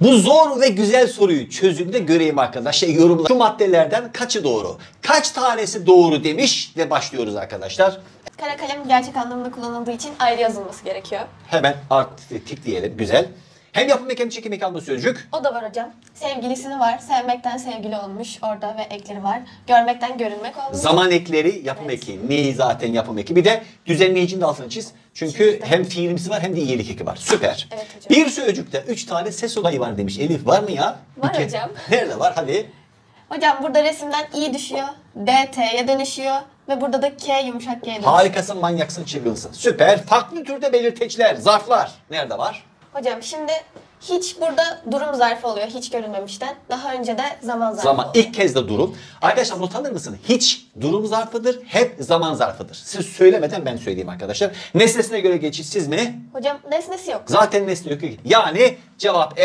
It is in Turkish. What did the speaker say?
Bu zor ve güzel soruyu çözün de göreyim arkadaşlar. Yorumlar. Şu maddelerden kaçı doğru? Kaç tanesi doğru demiş ve başlıyoruz arkadaşlar. Kara kalem gerçek anlamda kullanıldığı için ayrı yazılması gerekiyor. Hemen artı tik diyelim. Güzel. Hem yapım eki hem çekim eki alma sözcük. O da var hocam. Sevgilisini var. Sevmekten sevgili olmuş. Orada ve ekleri var. Görmekten görünmek olmuş. Zaman ekleri yapım Evet. eki. Neyi zaten yapım eki. Bir de düzenleyicinin de altını çiz. Çünkü Çizdim. hem fiilimsi var hem de iyilik eki var. Süper. Evet hocam. Bir sözcükte üç tane ses olayı var demiş. Elif var mı ya? Var Bir ke- hocam. Nerede var? Hadi. Hocam burada resimden i düşüyor. D, T'ye dönüşüyor. Ve burada da K yumuşak G'ye dönüşüyor. Harikasın, manyaksın, çılgınsın. Süper. Farklı türde belirteçler, zarflar. Nerede var? Hocam şimdi hiç burada durum zarfı oluyor. Hiç görünmemişten. Daha önce de zaman zarfı Zaman. oluyor. ilk kez de durum. Arkadaşlar not alır mısın? Hiç durum zarfıdır, hep zaman zarfıdır. Siz söylemeden ben söyleyeyim arkadaşlar. Nesnesine göre geçişsiz mi? Hocam nesnesi yok. Zaten nesne yok. Yani cevap E.